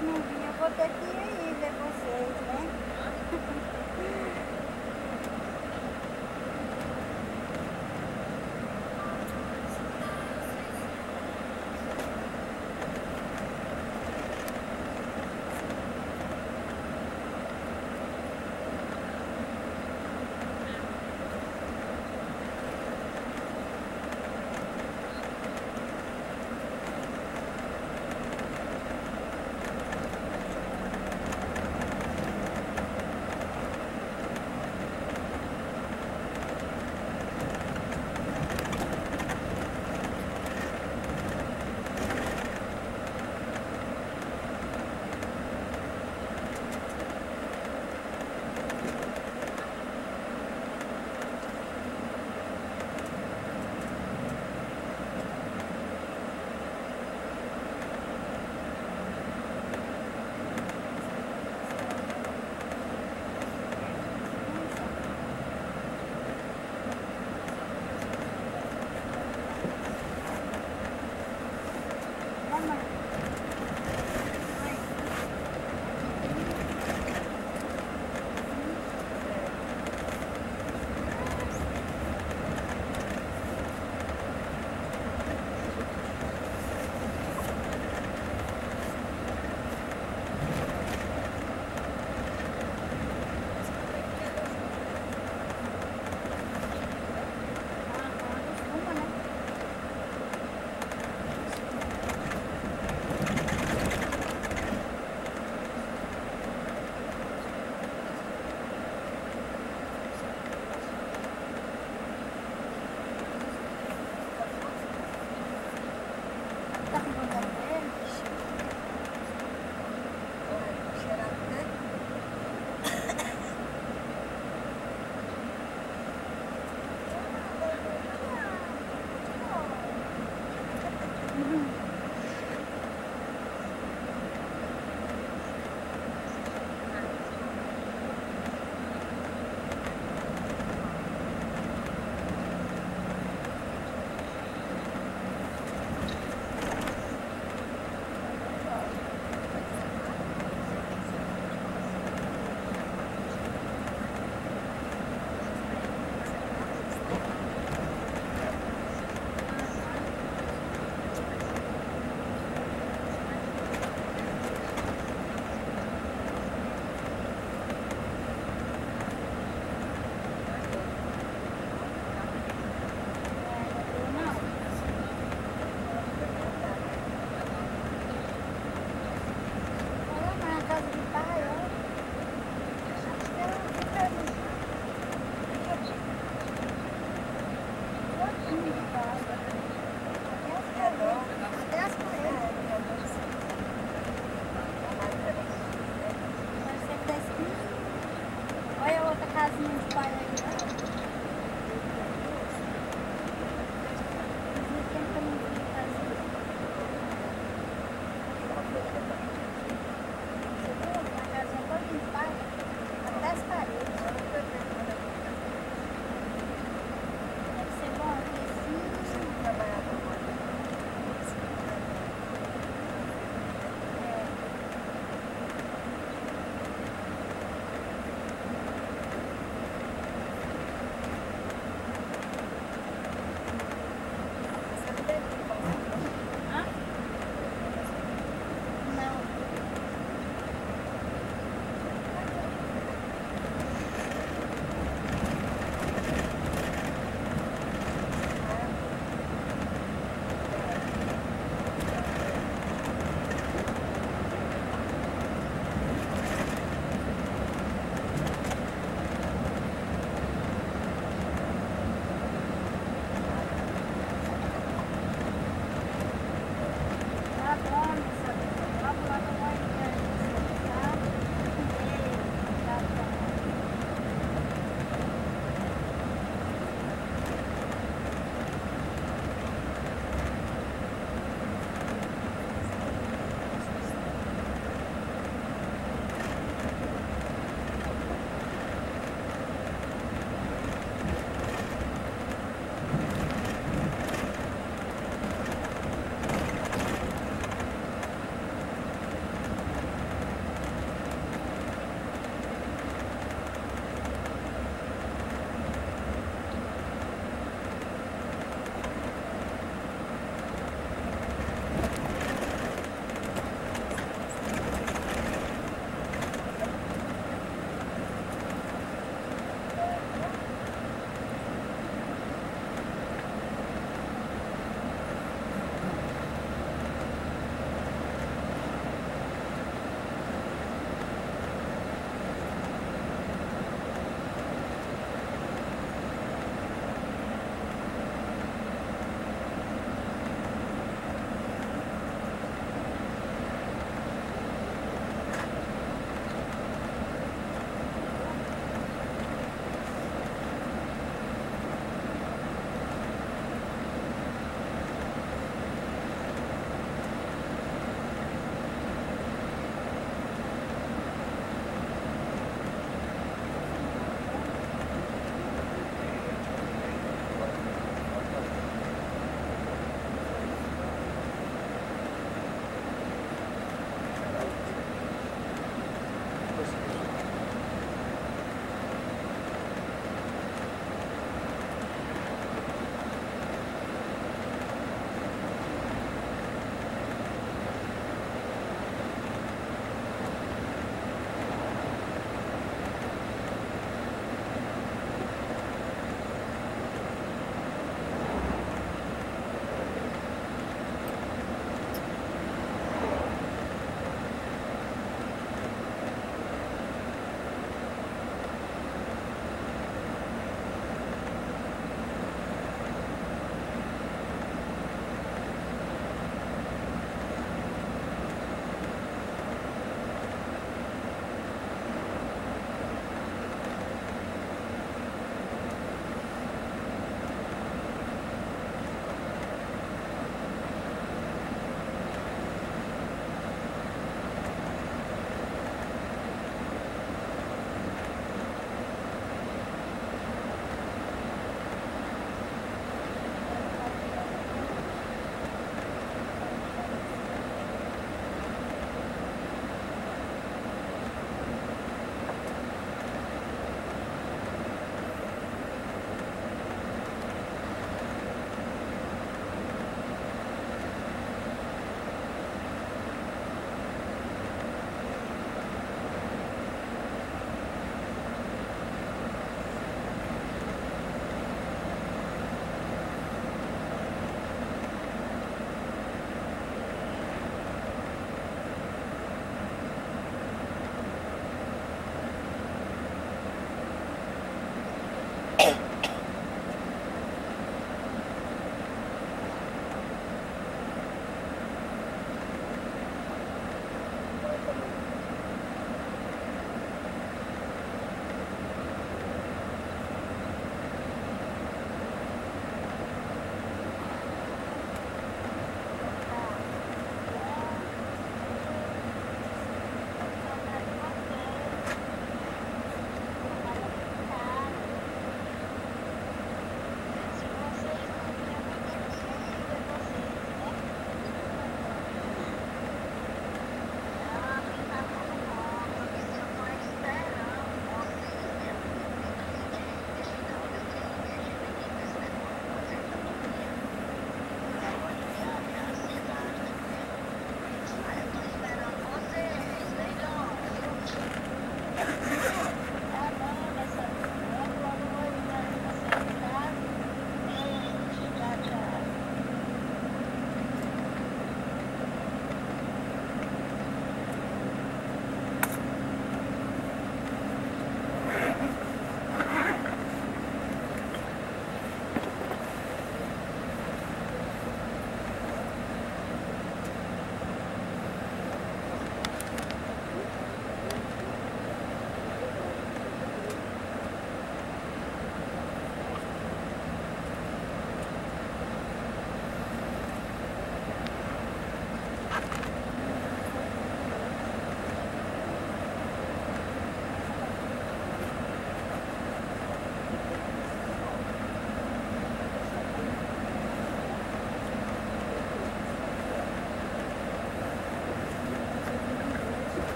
нужны вот такие.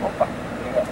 好吧，那个。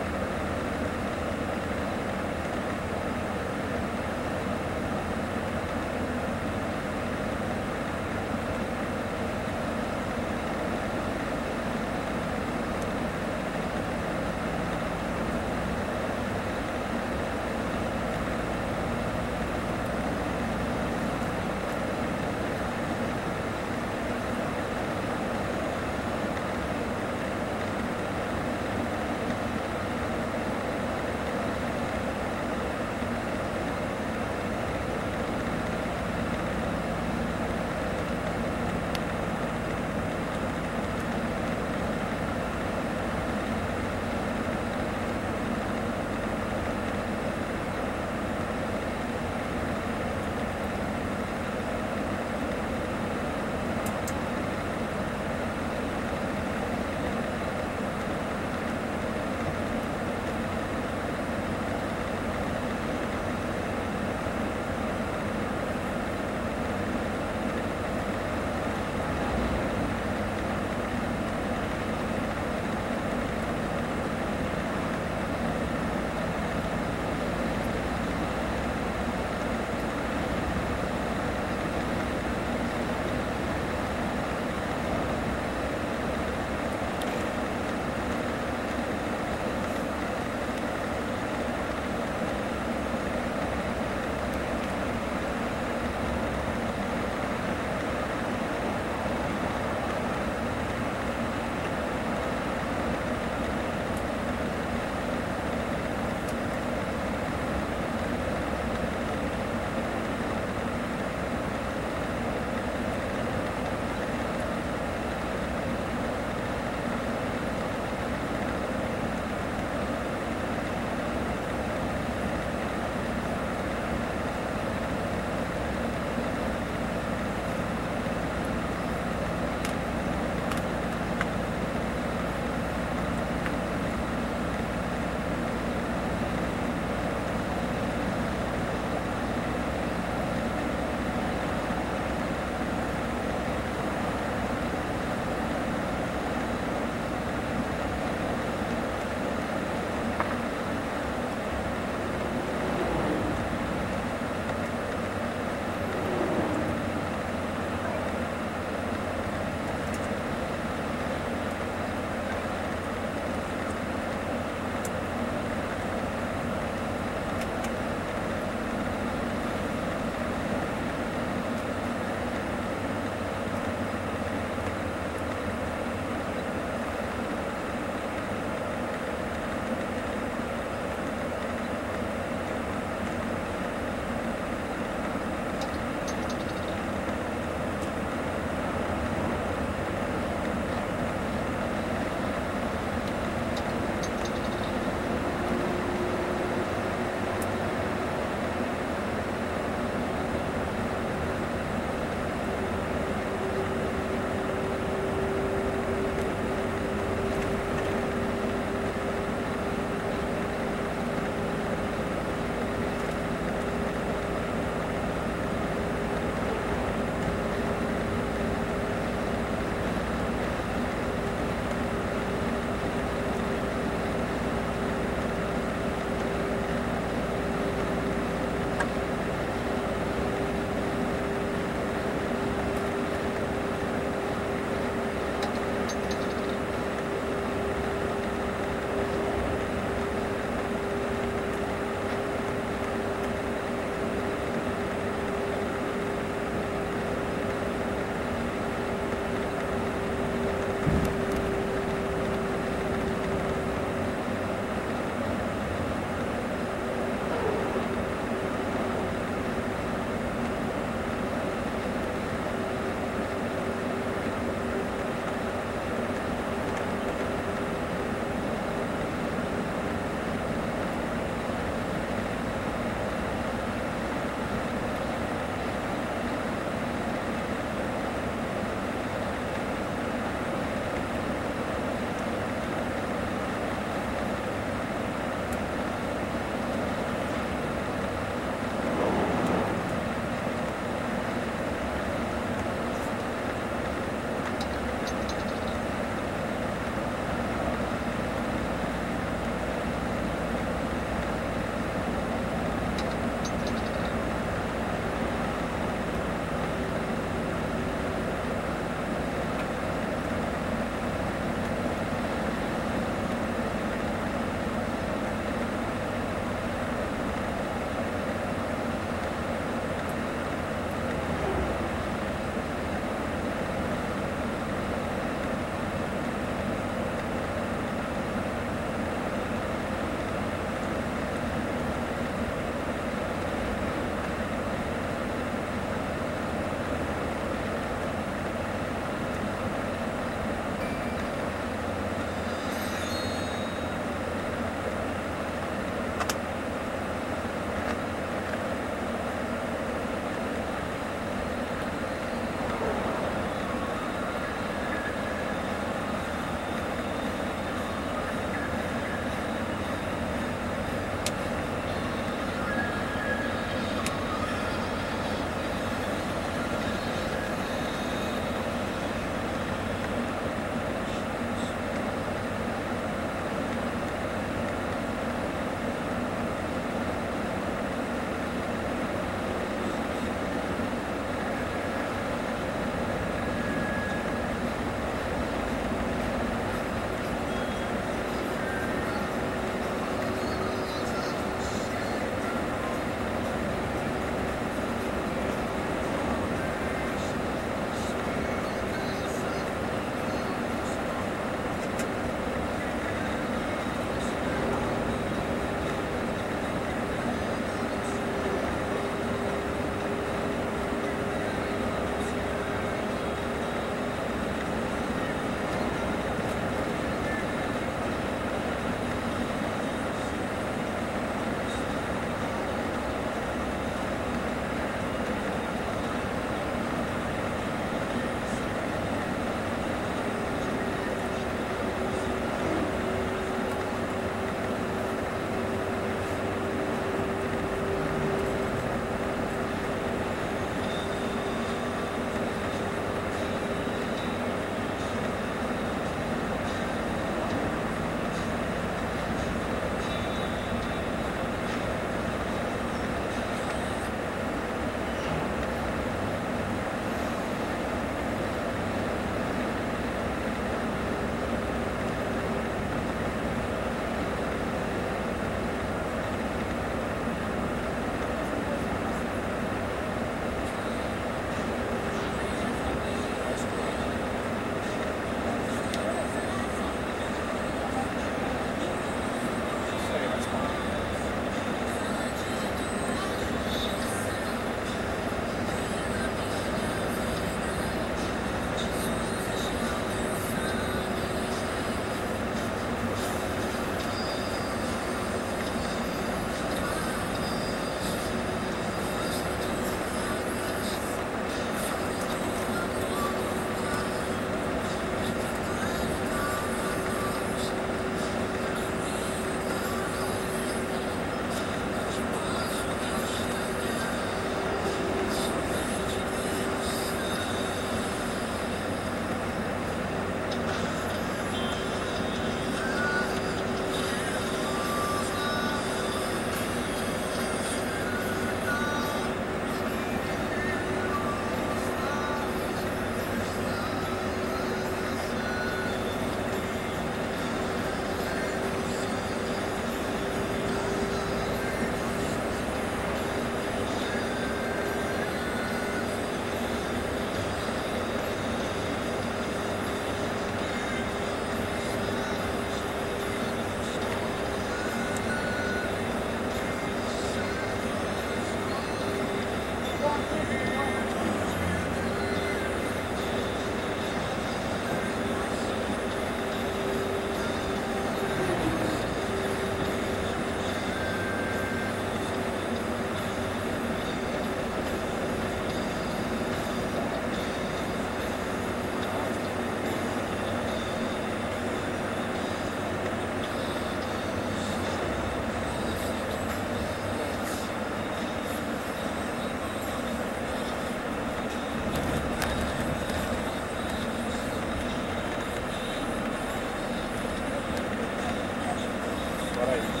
Пора идти.